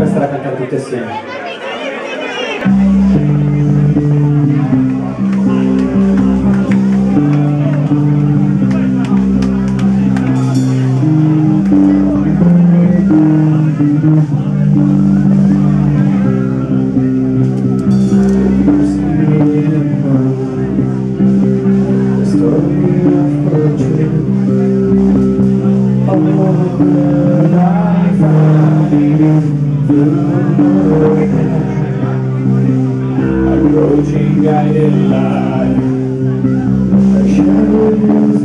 Questa la cantiamo tutti assieme. Approaching guided light A shadow moves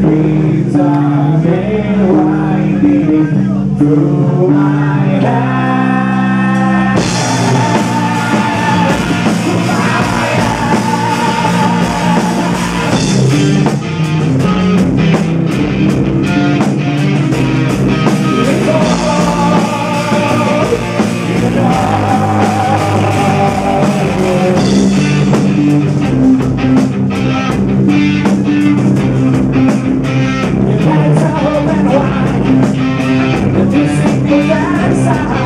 Dreams are Through my head time.